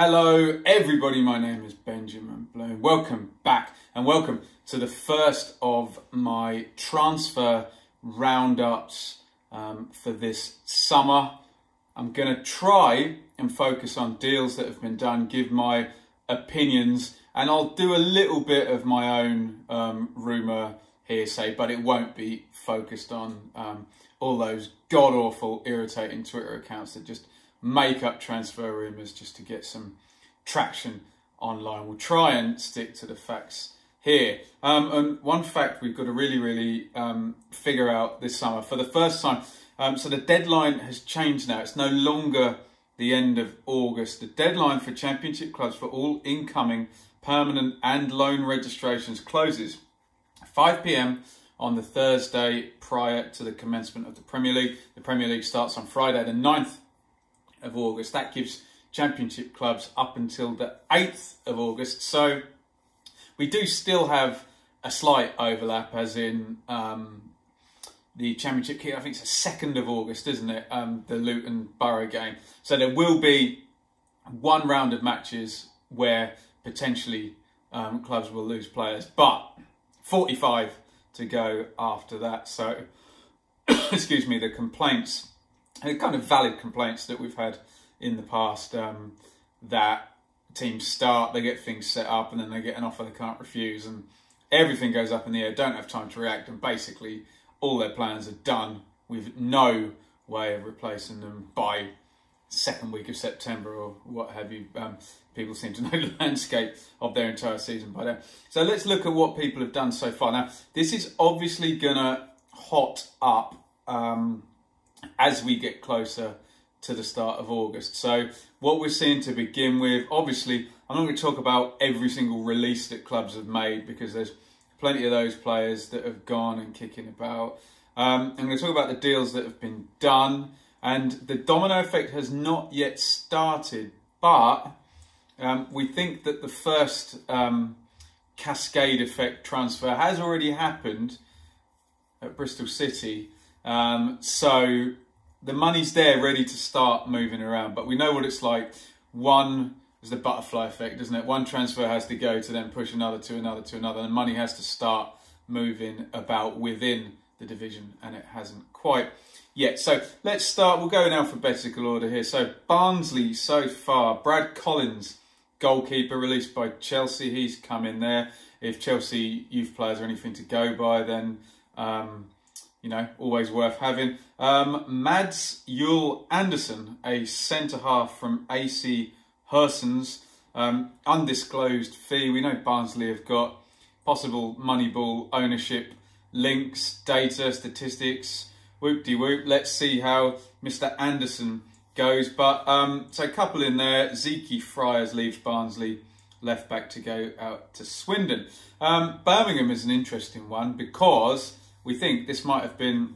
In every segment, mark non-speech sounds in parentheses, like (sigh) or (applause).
Hello, everybody. My name is Benjamin Bloom. Welcome back and welcome to the first of my transfer roundups um, for this summer. I'm going to try and focus on deals that have been done, give my opinions, and I'll do a little bit of my own um, rumour hearsay, but it won't be focused on um, all those god awful, irritating Twitter accounts that just make up transfer rumours just to get some traction online. We'll try and stick to the facts here. Um, and one fact we've got to really, really um, figure out this summer for the first time. Um, so the deadline has changed now. It's no longer the end of August. The deadline for championship clubs for all incoming permanent and loan registrations closes 5 p.m. on the Thursday prior to the commencement of the Premier League. The Premier League starts on Friday, the 9th of August. That gives championship clubs up until the 8th of August. So we do still have a slight overlap, as in um, the championship. I think it's the 2nd of August, isn't it? Um, the Luton Borough game. So there will be one round of matches where potentially um, clubs will lose players, but 45 to go after that. So, (coughs) excuse me, the complaints, kind of valid complaints that we've had in the past um, that teams start, they get things set up, and then they get an offer they can't refuse, and everything goes up in the air, don't have time to react, and basically all their plans are done with no way of replacing them by second week of September or what have you. Um, people seem to (laughs) know the landscape of their entire season by then. So let's look at what people have done so far. Now, this is obviously going to hot up um, as we get closer to the start of August. So what we're seeing to begin with, obviously, I'm not going to talk about every single release that clubs have made because there's plenty of those players that have gone and kicking about. Um, I'm going to talk about the deals that have been done, and the domino effect has not yet started, but um, we think that the first um, cascade effect transfer has already happened at Bristol City. Um, so the money's there ready to start moving around, but we know what it's like. One is the butterfly effect, doesn't it? One transfer has to go to then push another to another to another, and money has to start moving about within the division, and it hasn't quite yet. So let's start. We'll go in alphabetical order here. So Barnsley so far, Brad Collins, goalkeeper, released by Chelsea. He's come in there. If Chelsea youth players are anything to go by, then um, you know, always worth having. Um, Mads Juel Andersen, a centre half from AC Horsens, um, undisclosed fee. We know Barnsley have got possible Moneyball ownership links, data, statistics. Whoop de whoop. Let's see how Mr. Andersen goes. But um, so a couple in there. Zeki Fryers leaves Barnsley left back to go out to Swindon. Um, Birmingham is an interesting one because we think this might have been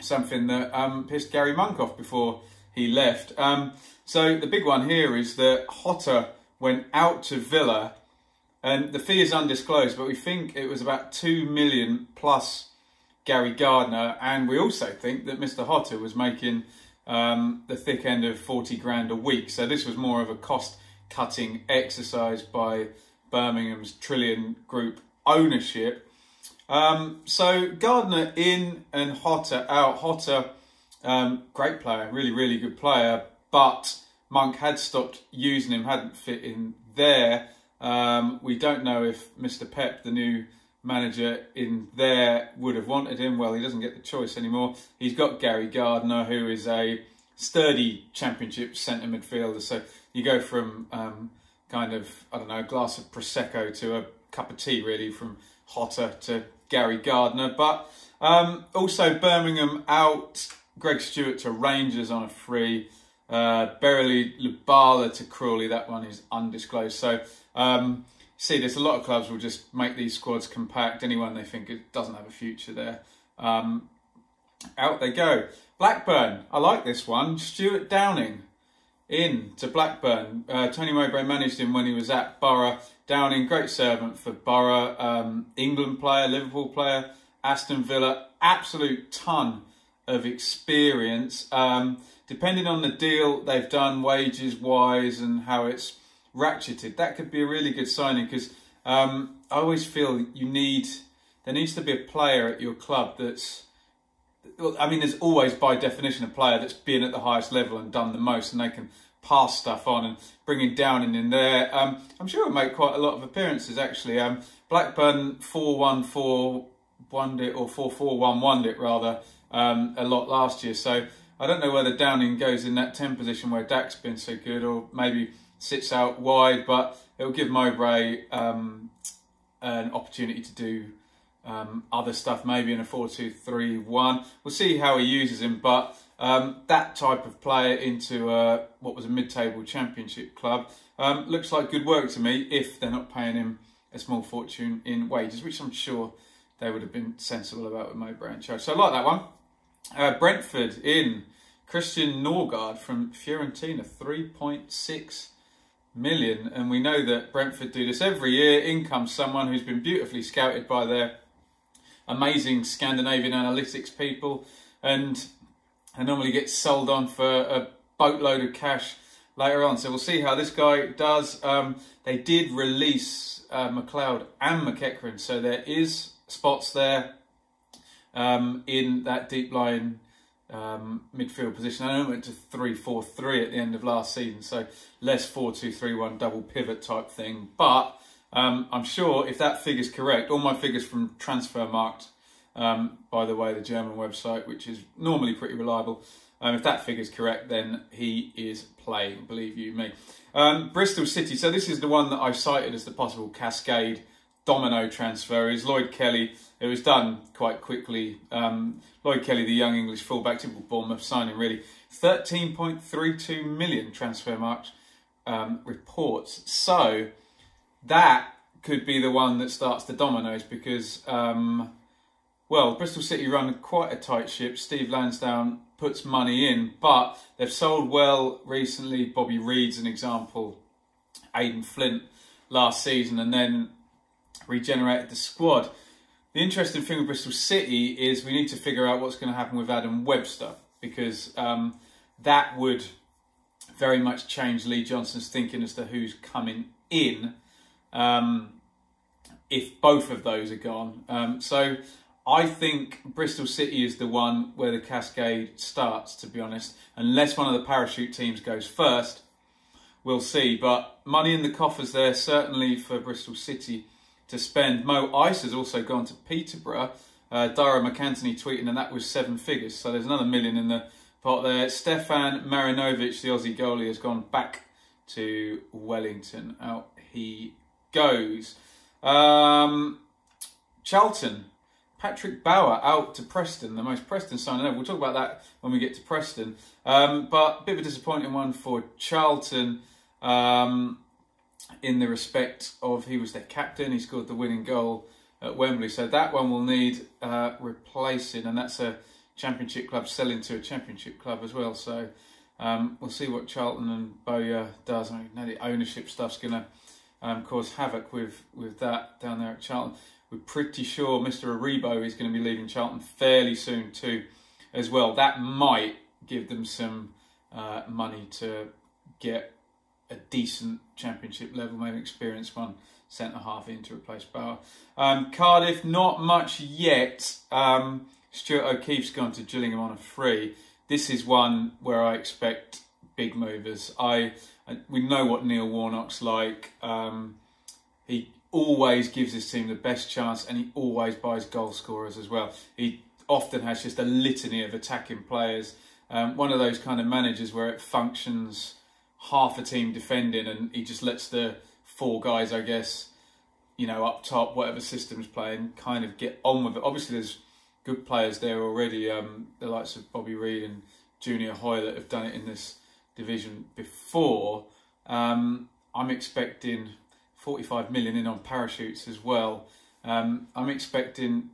something that um, pissed Gary Monk off before he left. Um, so the big one here is that Jota went out to Villa and the fee is undisclosed, but we think it was about 2 million plus Gary Gardner. And we also think that Mr. Jota was making um, the thick end of 40 grand a week. So this was more of a cost cutting exercise by Birmingham's Trillion Group ownership. Um, so Gardner in and Jota out. Jota, um, great player, really, really good player, but Monk had stopped using him, hadn't fit in there. Um, we don't know if Mr. Pep, the new manager in there, would have wanted him. Well, he doesn't get the choice anymore. He's got Gary Gardner, who is a sturdy championship centre midfielder. So you go from um, kind of, I don't know, a glass of Prosecco to a cup of tea, really, from Jota to Gary Gardner. But um, also Birmingham out, Greg Stewart to Rangers on a free. Uh, Beryly Lubala to Crawley, that one is undisclosed. So, um, see, there's a lot of clubs will just make these squads compact. Anyone they think it doesn't have a future there. Um, out they go. Blackburn, I like this one. Stuart Downing in to Blackburn. Uh, Tony Mowbray managed him when he was at Borough. Downing, great servant for Borough. Um, England player, Liverpool player, Aston Villa, absolute ton of experience. Um, depending on the deal they've done, wages wise, and how it's ratcheted, that could be a really good signing because um, I always feel you need there needs to be a player at your club that's I mean, there's always by definition a player that's been at the highest level and done the most, and they can pass stuff on and bring it down and in there. Um, I'm sure he'll make quite a lot of appearances actually. Um, Blackburn 4-1-4 won it or 4-4-1 won it rather um, a lot last year. So I don't know whether Downing goes in that 10 position where Dack's been so good or maybe sits out wide, but it'll give Mowbray um, an opportunity to do um, other stuff, maybe in a 4-2-3-1. We'll see how he uses him, but um, that type of player into what was a mid-table championship club um, looks like good work to me if they're not paying him a small fortune in wages, which I'm sure they would have been sensible about with Mowbray and charge. So I like that one. Uh, Brentford in Christian Nørgaard from Fiorentina, 3.6 million. And we know that Brentford do this every year. In comes someone who's been beautifully scouted by their amazing Scandinavian analytics people. And they normally get sold on for a boatload of cash later on. So we'll see how this guy does. Um, they did release uh, McLeod and McEachran, so there is spots there um, in that deep line um, midfield position. I know it went to 3-4-3 at the end of last season, so less 4-2-3-1 double pivot type thing. But um, I'm sure if that figure's correct, all my figures from Transfermarkt, um, by the way, the German website, which is normally pretty reliable, um, if that figure's correct, then he is playing, believe you me. Um, Bristol City, so this is the one that I've cited as the possible cascade domino transfer is Lloyd Kelly. It was done quite quickly. Um, Lloyd Kelly, the young English fullback, typical Bournemouth signing really. 13.32 million Transfermarkt um, reports. So that could be the one that starts the dominoes because, um, well, Bristol City run quite a tight ship. Steve Lansdown puts money in, but they've sold well recently. Bobby Reid's an example. Aden Flint last season, and then regenerated the squad. The interesting thing with Bristol City is we need to figure out what's going to happen with Adam Webster because um, that would very much change Lee Johnson's thinking as to who's coming in um, if both of those are gone. Um, so I think Bristol City is the one where the cascade starts, to be honest. Unless one of the parachute teams goes first, we'll see. But money in the coffers there, certainly for Bristol City to spend. Mo Eisa has also gone to Peterborough. Uh, Darragh MacAnthony tweeting, and that was seven figures. So there's another million in the pot there. Stefan Marinovic, the Aussie goalie, has gone back to Wellington. Out he goes. Um, Charlton, Patrick Bauer out to Preston, the most Preston signing ever. We'll talk about that when we get to Preston. Um, but a bit of a disappointing one for Charlton. Um, in the respect of he was their captain, he scored the winning goal at Wembley. So that one will need uh, replacing, and that's a championship club selling to a championship club as well. So um, we'll see what Charlton and Bowyer does. I know the ownership stuff's going to um, cause havoc with, with that down there at Charlton. We're pretty sure Mr. Aribo is going to be leaving Charlton fairly soon too, as well. That might give them some uh, money to get a decent championship level, maybe experienced one centre half in to replace Bauer. Um, Cardiff, not much yet. Um, Stuart O'Keefe's gone to Gillingham on a free. This is one where I expect big movers. I, I we know what Neil Warnock's like. Um, he always gives his team the best chance, and he always buys goal scorers as well. He often has just a litany of attacking players. Um, one of those kind of managers where it functions half a team defending and he just lets the four guys, I guess, you know, up top, whatever system's playing, kind of get on with it. Obviously, there's good players there already, um, the likes of Bobby Reid and Junior Hoilett have done it in this division before. Um, I'm expecting 45 million in on parachutes as well. Um, I'm expecting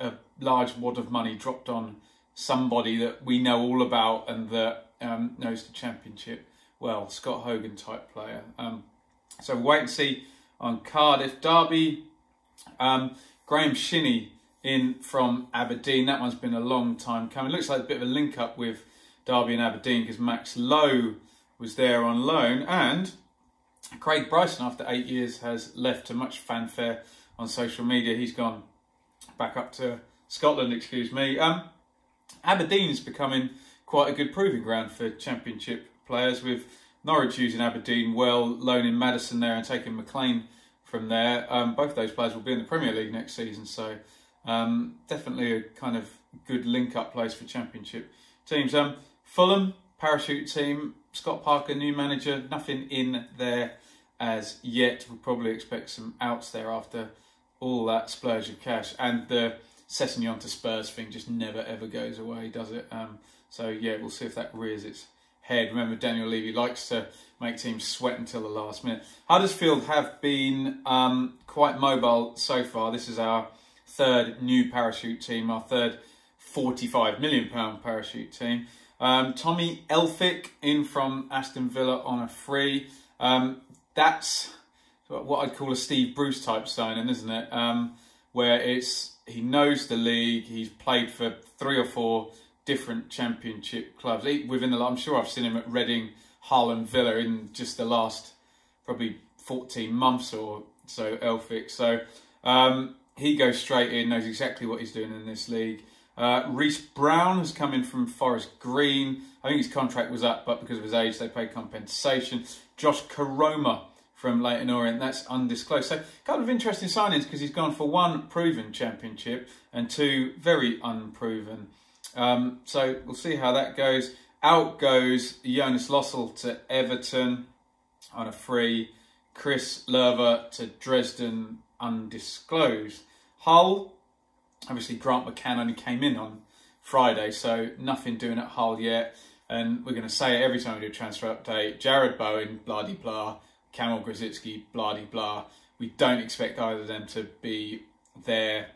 a large wad of money dropped on somebody that we know all about and that um, knows the championship well, Scott Hogan type player. Um, so wait and see on Cardiff Derby. Um, Graeme Shinnie in from Aberdeen. That one's been a long time coming. Looks like a bit of a link up with Derby and Aberdeen because Max Lowe was there on loan. And Craig Bryson, after eight years, has left to much fanfare on social media. He's gone back up to Scotland, excuse me. Um, Aberdeen's becoming quite a good proving ground for Championship players with Norwich using Aberdeen well, loaning Maddison there and taking McLean from there. Um, both those players will be in the Premier League next season, so um, definitely a kind of good link-up place for Championship teams. Um, Fulham, parachute team, Scott Parker, new manager, nothing in there as yet. We'll probably expect some outs there after all that splurge of cash. And the Sessegnon to Spurs thing just never ever goes away, does it? Um, so yeah, we'll see if that rears its head. Remember, Daniel Levy likes to make teams sweat until the last minute. Huddersfield have been um, quite mobile so far. This is our third new parachute team, our third £45 million parachute team. Um, Tommy Elphick in from Aston Villa on a free. Um, that's what I'd call a Steve Bruce type signing, isn't it? Um, where it's he knows the league, he's played for three or four different championship clubs. Within the, I'm sure I've seen him at Reading, Hull, and Villa in just the last probably 14 months or so. Elphick, so um, he goes straight in, knows exactly what he's doing in this league. Uh, Reece Brown has come in from Forest Green. I think his contract was up, but because of his age, they paid compensation. Josh Koroma from Leyton Orient, that's undisclosed. So, kind of interesting signings because he's gone for one proven championship and two very unproven. Um, so, we'll see how that goes. Out goes Jonas Lössl to Everton on a free. Chris Löwe to Dresden, undisclosed. Hull obviously Grant McCann only came in on Friday, so nothing doing at Hull yet. And we're going to say it every time we do a transfer update. Jarrod Bowen, blah de blah. Kamil Grosicki, blah de blah. We don't expect either of them to be there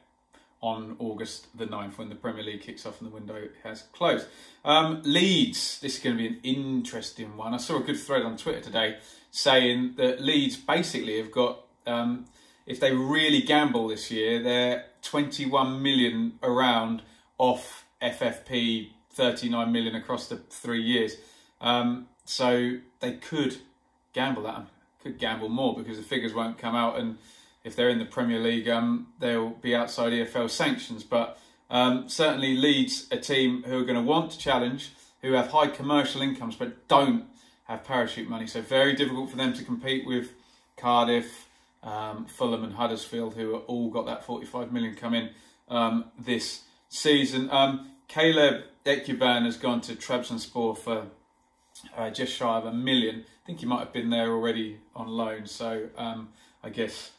on August the 9th when the Premier League kicks off and the window has closed. Um, Leeds, this is going to be an interesting one. I saw a good thread on Twitter today saying that Leeds basically have got, um, if they really gamble this year, they're 21 million around off FFP, 39 million across the three years. Um, so they could gamble that, could gamble more because the figures won't come out, and if they're in the Premier League, um, they'll be outside EFL sanctions. But um, certainly Leeds, a team who are going to want to challenge, who have high commercial incomes but don't have parachute money, so very difficult for them to compete with Cardiff, um, Fulham and Huddersfield, who are all got that 45 million coming um, this season. Um, Caleb Ekuban has gone to Trabzonspor for uh, just shy of a million. I think he might have been there already on loan, so um, I guess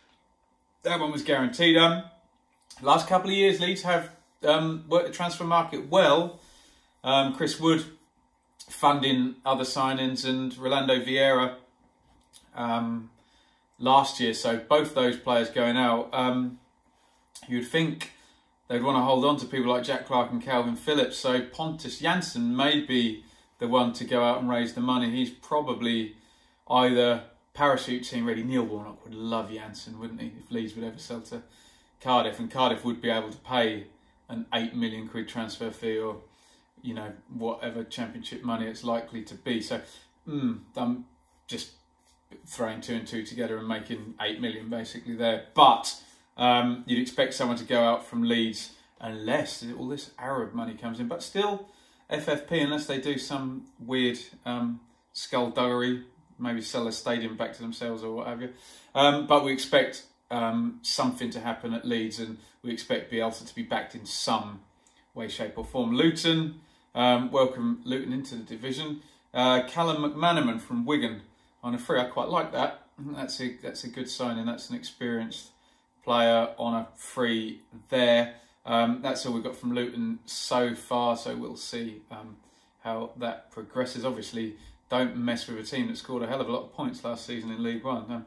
that one was guaranteed. Um, last couple of years, Leeds have worked the transfer market well. Chris Wood funding other signings and Ronaldo Vieira um, last year. So both those players going out, um, you'd think they'd want to hold on to people like Jack Clarke and Kalvin Phillips. So Pontus Jansson may be the one to go out and raise the money. He's probably either parachute team ready. Neil Warnock would love Jansson, wouldn't he, if Leeds would ever sell to Cardiff, and Cardiff would be able to pay an eight million quid transfer fee or you know whatever championship money it's likely to be. So mm, I'm just throwing two and two together and making eight million basically there. But um, you'd expect someone to go out from Leeds unless all this Arab money comes in. But still, FFP, unless they do some weird um, skullduggery, maybe sell a stadium back to themselves or what have you. Um, but we expect um, something to happen at Leeds and we expect Bielsa to be backed in some way, shape or form. Luton, um, welcome Luton into the division. Uh, Callum McManaman from Wigan on a free. I quite like that. That's a that's a good sign, and that's an experienced player on a free there. Um, that's all we've got from Luton so far, so we'll see um, how that progresses. Obviously, don't mess with a team that scored a hell of a lot of points last season in League One. Um,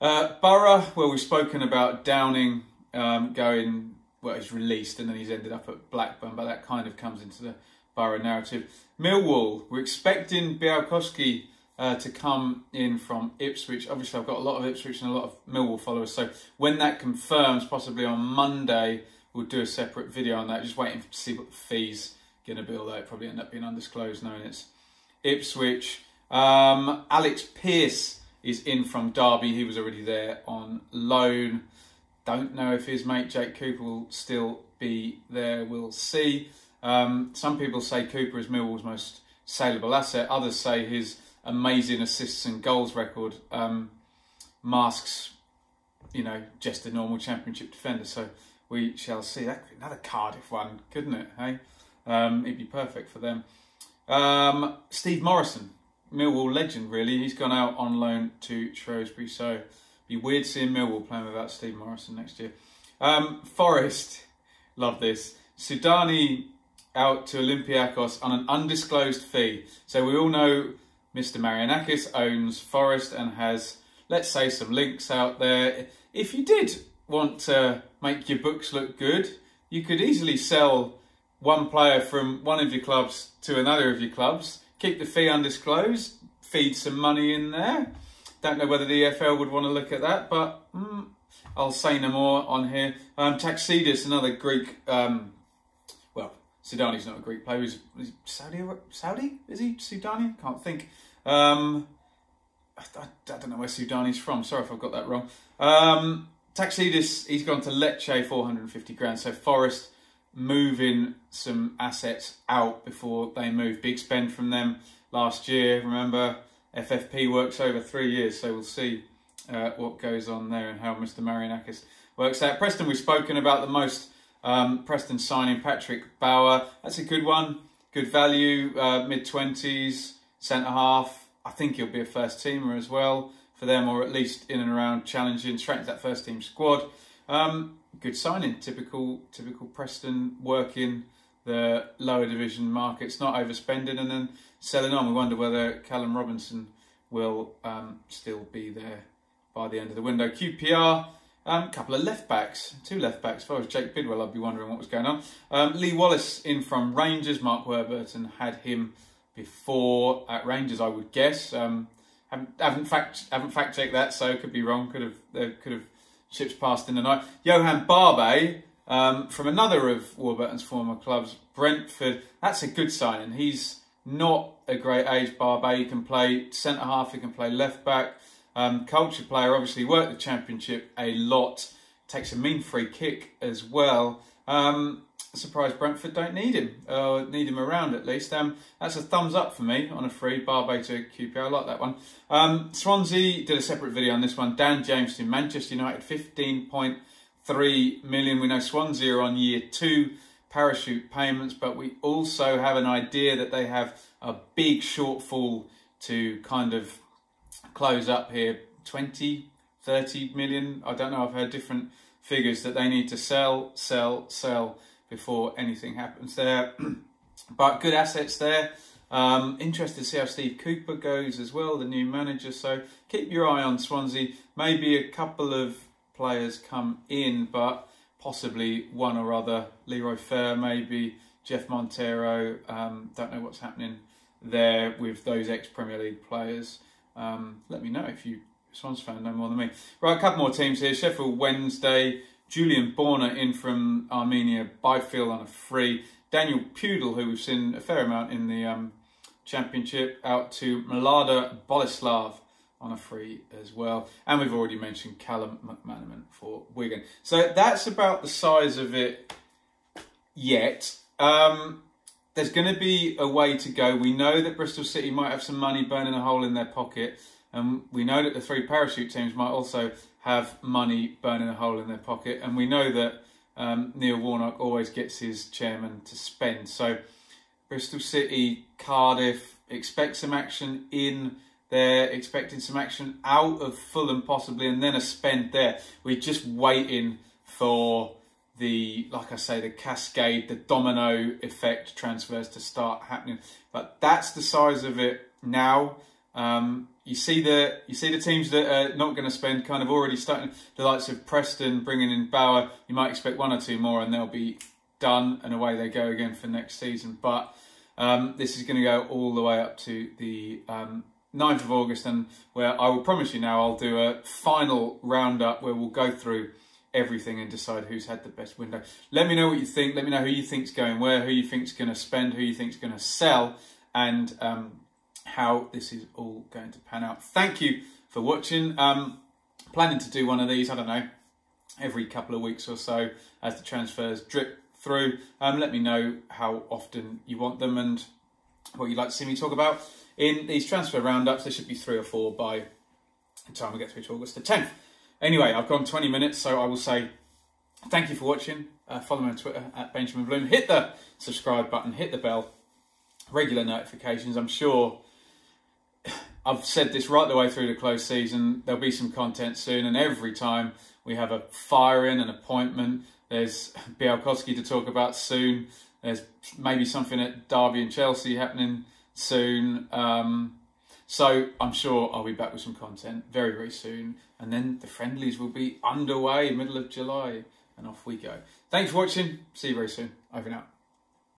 uh, Borough, well, we've spoken about Downing um, going, well, he's released and then he's ended up at Blackburn, but that kind of comes into the Borough narrative. Millwall, we're expecting Bialkowski uh, to come in from Ipswich. Obviously, I've got a lot of Ipswich and a lot of Millwall followers. So when that confirms, possibly on Monday, we'll do a separate video on that. Just waiting to see what the fees going to be. Although it probably end up being undisclosed, knowing it's Ipswich. Um, Alex Pearce is in from Derby. He was already there on loan. Don't know if his mate Jake Cooper will still be there. We'll see. Um, some people say Cooper is Millwall's most saleable asset. Others say his amazing assists and goals record um, masks, you know, just a normal Championship defender. So we shall see. That another Cardiff one, couldn't it? Hey, um, it'd be perfect for them. Um, Steve Morison, Millwall legend, really. He's gone out on loan to Shrewsbury, so be weird seeing Millwall playing without Steve Morison next year. Um, Forest, love this. Soudani out to Olympiacos on an undisclosed fee. So we all know Mr. Marinakis owns Forest and has, let's say, some links out there. If you did want to make your books look good, you could easily sell one player from one of your clubs to another of your clubs, keep the fee undisclosed, feed some money in there. Don't know whether the EFL would want to look at that, but mm, I'll say no more on here. Um, Taxidis, another Greek, um, Soudani's not a Greek player, he's, he's Saudi, Saudi? Is he Sudani? Can't think. Um, I, I, I, don't know where Soudani's from, sorry if I've got that wrong. Um, Taxidis, he's gone to Lecce, 450 grand, so Forest moving some assets out before they move. Big spend from them last year. Remember, FFP works over three years, so we'll see uh, what goes on there and how Mr. Marinakis works out. Preston, we've spoken about the most. Um, Preston signing Patrick Bauer. That's a good one. Good value, uh, mid 20s, centre half. I think he'll be a first teamer as well for them, or at least in and around challenging, straight that first team squad. Um, good signing. Typical, typical Preston working the lower division markets, not overspending and then selling on. We wonder whether Callum Robinson will um, still be there by the end of the window. QPR, a um, couple of left backs, two left backs. If I was Jake Bidwell, I'd be wondering what was going on. Um, Lee Wallace in from Rangers. Mark Warburton had him before at Rangers, I would guess. Um, haven't, haven't fact haven't fact checked that, so could be wrong. Could have could have ships passed in the night. Yoann Barbet um, from another of Warburton's former clubs, Brentford. That's a good signing. He's not a great age, Barbet. He can play centre half, he can play left back. Um, culture player, obviously worked the championship a lot. Takes a mean free kick as well. Um, surprised Brentford don't need him, uh, need him around at least. Um, that's a thumbs up for me on a free Barbet to QPR. I like that one. Um, Swansea did a separate video on this one. Dan James to Manchester United, 15.3 million. We know Swansea are on year two parachute payments, but we also have an idea that they have a big shortfall to kind of close up here 20, 30 million. I don't know, I've heard different figures that they need to sell, sell, sell before anything happens there. (clears throat) but good assets there. Um, interested to see how Steve Cooper goes as well, the new manager. So keep your eye on Swansea. Maybe a couple of players come in, but possibly one or other. Leroy Fer, maybe Jeff Montero. Um, don't know what's happening there with those ex-Premier League players. Um, let me know if you Swans fan know more than me. Right, a couple more teams here. Sheffield Wednesday. Julian Börner in from Arminia, Bielefeld on a free. Daniel Pudil, who we've seen a fair amount in the um, championship, out to Mlada Boleslav on a free as well. And we've already mentioned Callum McManaman for Wigan. So that's about the size of it yet. Um, there's going to be a way to go. We know that Bristol City might have some money burning a hole in their pocket. And we know that the three parachute teams might also have money burning a hole in their pocket. And we know that um, Neil Warnock always gets his chairman to spend. So Bristol City, Cardiff, expect some action in there, expecting some action out of Fulham possibly, and then a spend there. We're just waiting for the, like I say, the cascade, the domino effect transfers to start happening. But that's the size of it now. Um, you see the you see the teams that are not going to spend kind of already starting the likes of Preston bringing in Bauer. You might expect one or two more, and they'll be done, and away they go again for next season. But um, this is going to go all the way up to the um, 9th of August, and where I will promise you now I'll do a final roundup where we'll go through everything and decide who's had the best window. Let me know what you think. Let me know who you think's going where, who you think's going to spend, who you think's going to sell, and um, how this is all going to pan out. Thank you for watching. Um, planning to do one of these, I don't know, every couple of weeks or so as the transfers drip through. Um, let me know how often you want them and what you'd like to see me talk about. In these transfer roundups, there should be three or four by the time we get through to August the 10th. Anyway, I've gone 20 minutes, so I will say thank you for watching. Uh, follow me on Twitter at Benjamin Bloom. Hit the subscribe button, hit the bell, regular notifications. I'm sure I've said this right the way through the close season. There'll be some content soon, and every time we have a firing, an appointment, there's Bialkowski to talk about soon. There's maybe something at Derby and Chelsea happening soon. Um, so I'm sure I'll be back with some content very, very soon. And then the friendlies will be underway middle of July. And off we go. Thanks for watching. See you very soon. Over and out.